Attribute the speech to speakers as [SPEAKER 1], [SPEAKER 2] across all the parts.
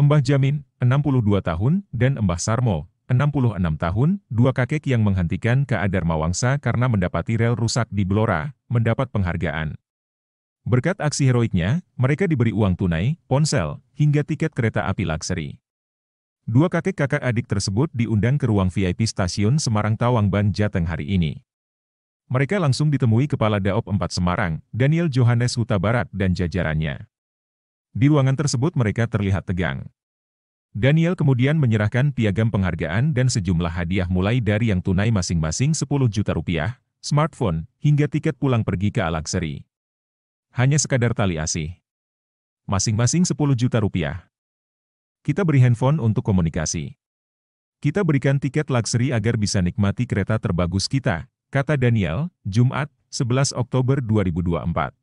[SPEAKER 1] Mbah Jamin, 62 tahun, dan Mbah Sarmo, 66 tahun, dua kakek yang menghentikan keadar Mawangsa karena mendapati rel rusak di Blora, mendapat penghargaan. Berkat aksi heroiknya, mereka diberi uang tunai, ponsel, hingga tiket kereta api lakseri. Dua kakek kakak adik tersebut diundang ke ruang VIP stasiun Semarang Tawang Ban Jateng hari ini. Mereka langsung ditemui Kepala Daop 4 Semarang, Daniel Johannes Huta Barat dan jajarannya. Di ruangan tersebut mereka terlihat tegang. Daniel kemudian menyerahkan piagam penghargaan dan sejumlah hadiah mulai dari yang tunai masing-masing 10 juta rupiah, smartphone, hingga tiket pulang pergi ke Alakseri. Hanya sekadar tali asih. Masing-masing 10 juta rupiah. Kita beri handphone untuk komunikasi. Kita berikan tiket lakseri agar bisa nikmati kereta terbagus kita, kata Daniel, Jumat, 11 Oktober 2024.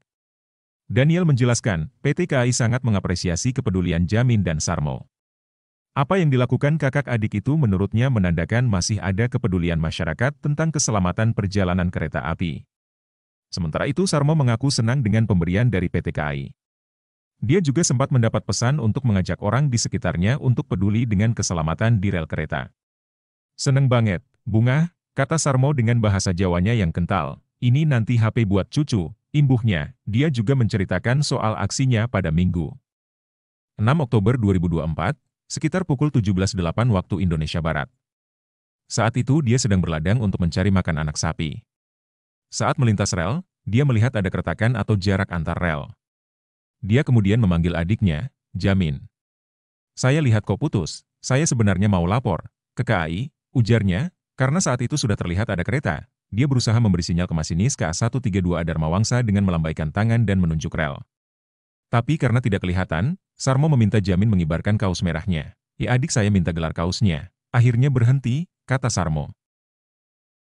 [SPEAKER 1] Daniel menjelaskan, PT KAI sangat mengapresiasi kepedulian Jamin dan Sarmo. Apa yang dilakukan kakak adik itu menurutnya menandakan masih ada kepedulian masyarakat tentang keselamatan perjalanan kereta api. Sementara itu Sarmo mengaku senang dengan pemberian dari PT KAI. Dia juga sempat mendapat pesan untuk mengajak orang di sekitarnya untuk peduli dengan keselamatan di rel kereta. Seneng banget, bunga, kata Sarmo dengan bahasa Jawanya yang kental. Ini nanti HP buat cucu, Imbuhnya, dia juga menceritakan soal aksinya pada Minggu. 6 Oktober 2024, sekitar pukul 17.08 waktu Indonesia Barat. Saat itu dia sedang berladang untuk mencari makan anak sapi. Saat melintas rel, dia melihat ada keretakan atau jarak antar rel. Dia kemudian memanggil adiknya, Jamin. Saya lihat kau putus, saya sebenarnya mau lapor, ke KAI, ujarnya, karena saat itu sudah terlihat ada kereta, dia berusaha memberi sinyal ke masinis KA132 Dharma Wangsa dengan melambaikan tangan dan menunjuk rel. Tapi karena tidak kelihatan, Sarmo meminta Jamin mengibarkan kaos merahnya. Ya adik saya minta gelar kaosnya. Akhirnya berhenti, kata Sarmo.